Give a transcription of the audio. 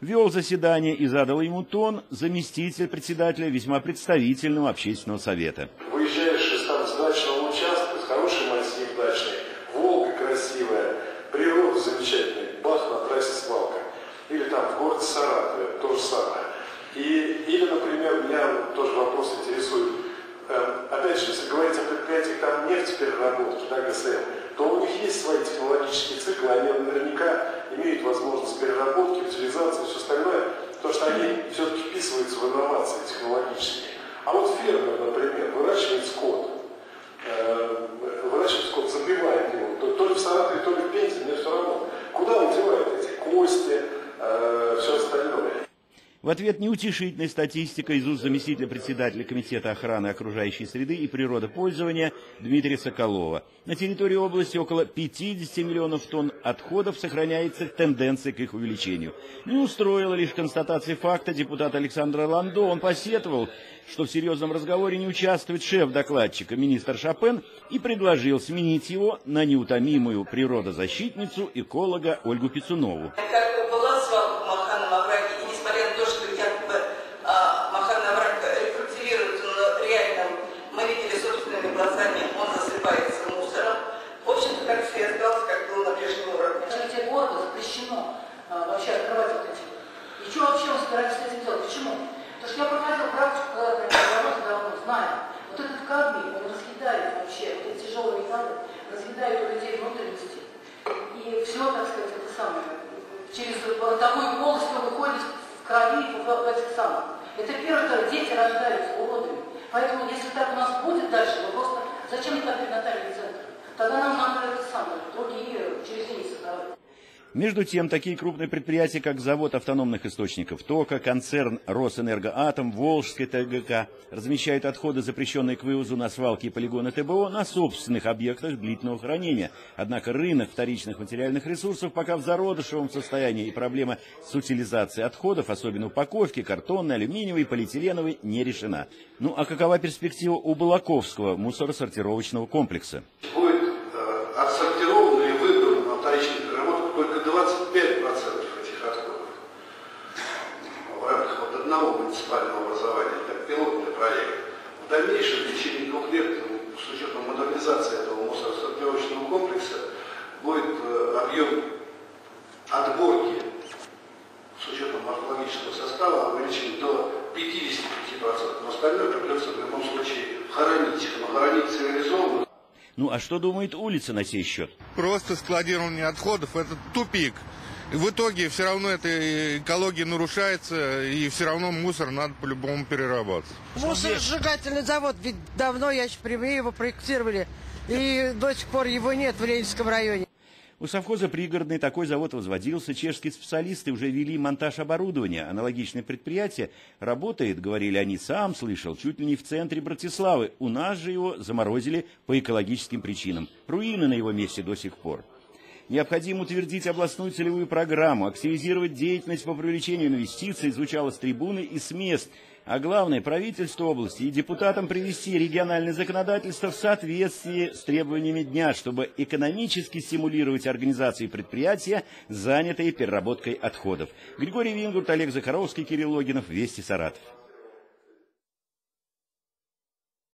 Вел заседание и задал ему тон заместитель председателя весьма представительного общественного совета. Выезжаешь из там с дачного участка, с хороший массив дачный, Волга красивая, природа замечательная, бах на трассе свалка. Или там в городе Саратове то же самое. И, или, например, меня тоже вопрос интересует. Эм, опять же, если говорить о предприятиях там нефтепереработки, да, ГСМ, то у них есть свои технологические циклы, они наверняка имеют возможность переработки, утилизации все остальное, потому что они все-таки вписываются в инновации технологические. А вот фермер, например, выращивает скот, э, выращивает скот, забивает его, то, то ли в Саратове, то ли в Пензе, мне все равно. Куда он девает эти кости, э, все остальное? В ответ неутешительной статистика из уст заместителя председателя Комитета охраны окружающей среды и природопользования Дмитрия Соколова. На территории области около 50 миллионов тонн отходов сохраняется тенденция к их увеличению. Не устроила лишь констатация факта депутата Александра Ландо. Он посетовал, что в серьезном разговоре не участвует шеф докладчика, министр Шопен, и предложил сменить его на неутомимую природозащитницу, эколога Ольгу Пицунову. что вообще он собирается с этим делать? Почему? Потому что я проходил практику, когда я работу давно, знаю. Вот этот кадмий, он разъедает вообще, вот эти тяжелые металлы, разъедает у людей внутренности. И все, так сказать, это самое. Через такую полость он выходит в крови в, в этих самых. Это первое, дети рождаются уродами. Поэтому, если так у нас будет дальше, мы просто зачем так перинатальный центр? Тогда нам надо это создавать. Между тем, такие крупные предприятия, как завод автономных источников тока, концерн «Росэнергоатом», «Волжский ТГК» размещают отходы, запрещенные к вывозу на свалки и полигоны ТБО, на собственных объектах длительного хранения. Однако рынок вторичных материальных ресурсов пока в зародышевом состоянии, и проблема с утилизацией отходов, особенно упаковки, картонной, алюминиевой, полиэтиленовой, не решена. Ну а какова перспектива у Балаковского мусоросортировочного комплекса? Одного муниципального образования, как пилотный проект. В дальнейшем, в течение двух лет, с учетом модернизации этого мусоросортировочного комплекса, будет э, объем отборки с учетом морфологического состава увеличен до 55%. Но остальное придется в любом случае хоронить. Но хоронить цивилизованно. Ну а что думает улица на сей счет? Просто складирование отходов – это тупик. В итоге все равно эта экология нарушается, и все равно мусор надо по-любому перерабатывать. Мусоросжигательный завод, ведь давно, я при мне его проектировали, и до сих пор его нет в Ленинском районе. У совхоза «Пригородный» такой завод возводился. Чешские специалисты уже вели монтаж оборудования. Аналогичное предприятие работает, говорили они, сам слышал, чуть ли не в центре Братиславы. У нас же его заморозили по экологическим причинам. Руины на его месте до сих пор. Необходимо утвердить областную целевую программу, активизировать деятельность по привлечению инвестиций, звучало с трибуны и с мест. А главное, правительство области и депутатам привести региональное законодательство в соответствии с требованиями дня, чтобы экономически стимулировать организации предприятия, занятые переработкой отходов. Григорий Вингурт, Олег Захаровский, Кирилл Логинов, Вести Саратов.